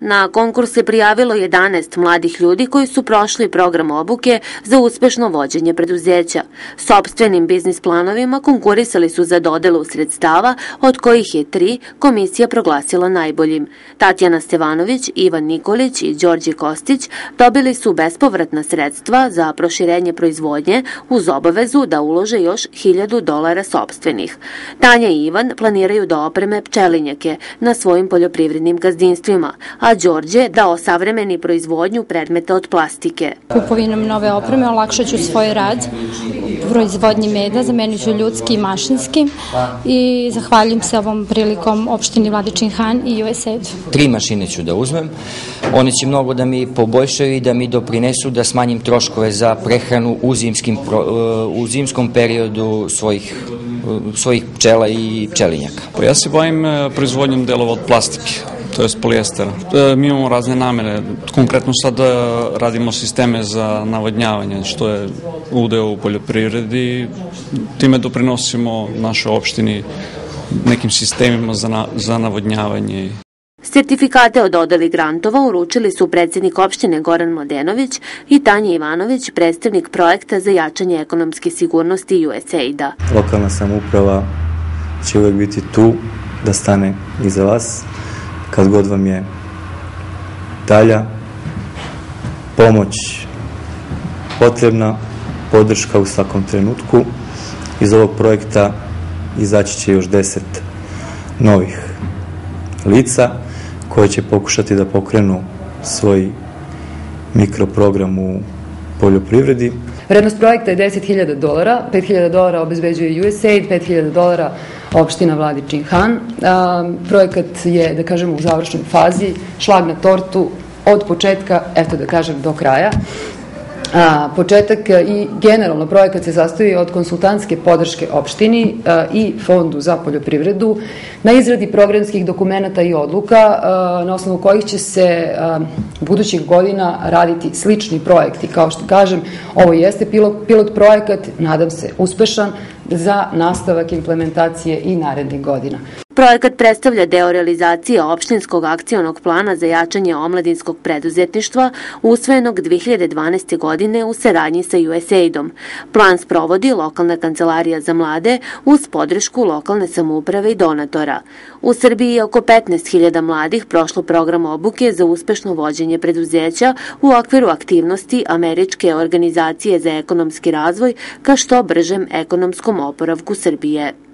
Na konkurs se prijavilo 11 mladih ljudi koji su prošli program obuke za uspešno vođenje preduzeća. Sobstvenim biznis planovima konkurisali su za dodelu sredstava, od kojih je tri komisija proglasila najboljim. Tatjana Stevanović, Ivan Nikolić i Đorđe Kostić dobili su bespovratna sredstva za proširenje proizvodnje uz obavezu da ulože još 1000 dolara sobstvenih. Tanja i Ivan planiraju da opreme pčelinjake na svojim poljoprivrednim gazdinstvima, a Đorđe da osavremeni proizvodnju predmeta od plastike. Kupovinom nove opreme olakšat ću svoj rad u proizvodnji meda, zamenit ću ljudski i mašinski i zahvaljujem se ovom prilikom opštini Vladičin Han i USAID. Tri mašine ću da uzmem, one će mnogo da mi poboljšaju i da mi doprinesu da smanjim troškove za prehranu u, zimskim, u zimskom periodu svojih svojih pčela i pčelinjaka. Pa ja se bavim e, proizvodnjom delova od plastike to je polijestera. E, mi imamo razne namere. Konkretno sad e, radimo sisteme za navodnjavanje, što je udeo u poljoprivredi. Time doprinosimo našoj opštini nekim sistemima za, na, za navodnjavanje. Sertifikate o dodeli grantova uručili su predsednik opštine Goran Mladenović i Tanja Ivanović, predstavnik projekta za jačanje ekonomske sigurnosti USAID-a. Lokalna samuprava će uvek biti tu da stane iza vas, kad god vam je dalja pomoć potrebna, podrška u svakom trenutku. Iz ovog projekta izaći će još deset novih lica koje će pokušati da pokrenu svoj mikroprogram u poljoprivredi. Vrednost projekta je 10.000 dolara, 5.000 dolara obezbeđuje USAID, 5.000 dolara opština Vladičin Han. Projekat je, da kažemo, u završnoj fazi, šlag na tortu od početka, eto da kažem, do kraja. A, početak i generalno projekat se sastoji od konsultantske podrške opštini a, i Fondu za poljoprivredu na izradi programskih dokumenta i odluka a, na osnovu kojih će se a, budućih godina raditi slični projekti. Kao što kažem, ovo jeste pilot, pilot projekat, nadam se uspešan za nastavak implementacije i narednih godina. Projekat predstavlja deo realizacije opštinskog akcionog plana za jačanje omladinskog preduzetništva usvojenog 2012. godine u saradnji sa USAID-om. Plan sprovodi lokalna kancelarija za mlade uz podršku lokalne samouprave i donatora. U Srbiji je oko 15.000 mladih prošlo program obuke za uspešno vođenje preduzeća u okviru aktivnosti Američke organizacije za ekonomski razvoj ka što bržem ekonomskom oporavku Srbije.